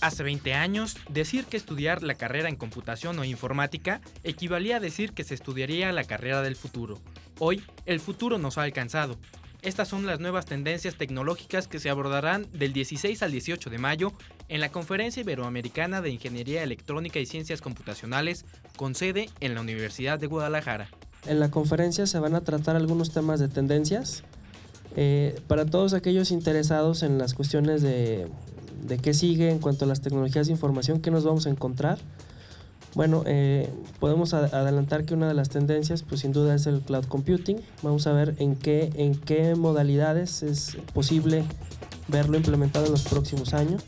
Hace 20 años, decir que estudiar la carrera en computación o informática equivalía a decir que se estudiaría la carrera del futuro. Hoy, el futuro nos ha alcanzado. Estas son las nuevas tendencias tecnológicas que se abordarán del 16 al 18 de mayo en la Conferencia Iberoamericana de Ingeniería Electrónica y Ciencias Computacionales con sede en la Universidad de Guadalajara. En la conferencia se van a tratar algunos temas de tendencias eh, para todos aquellos interesados en las cuestiones de de qué sigue en cuanto a las tecnologías de información, qué nos vamos a encontrar. Bueno, eh, podemos adelantar que una de las tendencias, pues sin duda es el cloud computing. Vamos a ver en qué, en qué modalidades es posible verlo implementado en los próximos años.